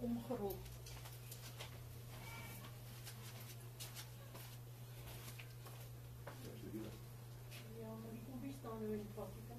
omgerold. Ja, zie je dat? Ja, maar die koffie staan nu in de bakje.